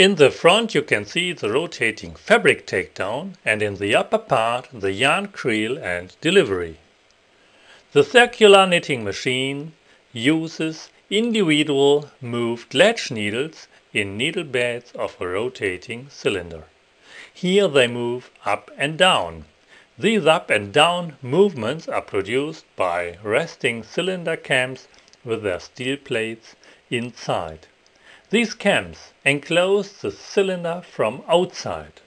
In the front you can see the rotating fabric takedown and in the upper part the yarn creel and delivery. The circular knitting machine uses individual moved latch needles in needle beds of a rotating cylinder. Here they move up and down. These up and down movements are produced by resting cylinder cams with their steel plates inside. These cams enclose the cylinder from outside.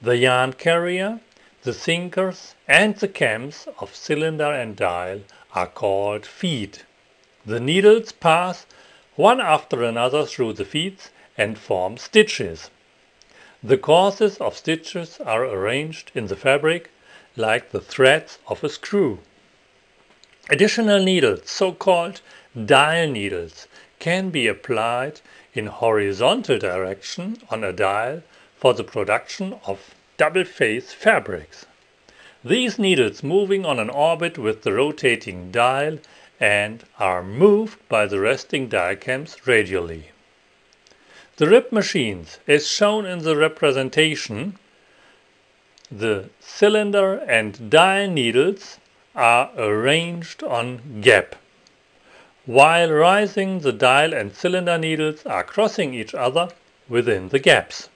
The yarn carrier, the sinkers and the cams of cylinder and dial are called feeds. The needles pass one after another through the feeds and form stitches. The courses of stitches are arranged in the fabric like the threads of a screw. Additional needles, so-called dial needles, can be applied in horizontal direction on a dial for the production of double-face fabrics. These needles moving on an orbit with the rotating dial and are moved by the resting dial cams radially. The rib machines, as shown in the representation, the cylinder and dial needles are arranged on gap. While rising, the dial and cylinder needles are crossing each other within the gaps.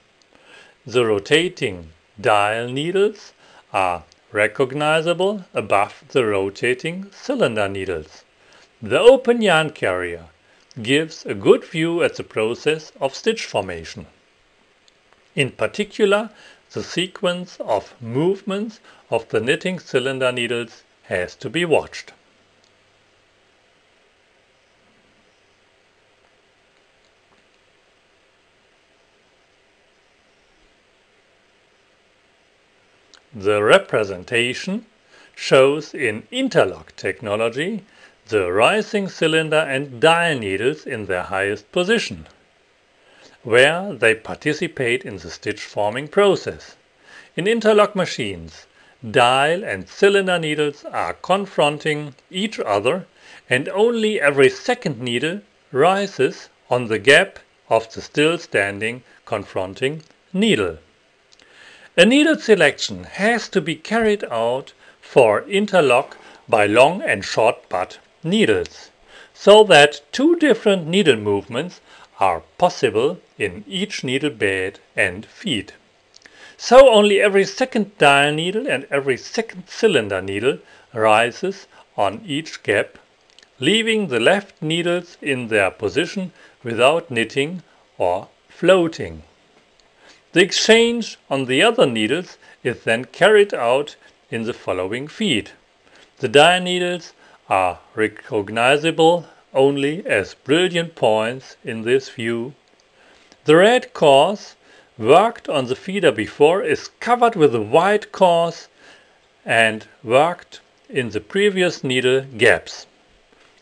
The rotating dial needles are recognizable above the rotating cylinder needles. The open yarn carrier gives a good view at the process of stitch formation. In particular, the sequence of movements of the knitting cylinder needles has to be watched. The representation shows in interlock technology the rising cylinder and dial needles in their highest position, where they participate in the stitch forming process. In interlock machines, dial and cylinder needles are confronting each other and only every second needle rises on the gap of the still standing confronting needle. A needle selection has to be carried out for interlock by long and short butt needles, so that two different needle movements are possible in each needle bed and feed. So only every second dial needle and every second cylinder needle rises on each gap, leaving the left needles in their position without knitting or floating. The exchange on the other needles is then carried out in the following feed. The dial needles are recognizable only as brilliant points in this view. The red course worked on the feeder before is covered with a white course and worked in the previous needle gaps.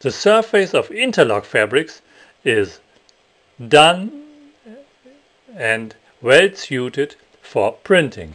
The surface of interlock fabrics is done and well suited for printing.